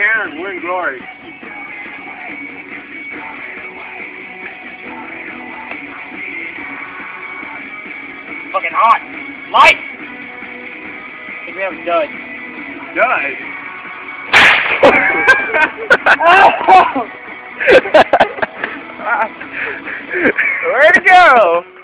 turn, win glory. Fucking hot. Light! I think we have a dud. Dud. Where'd it go?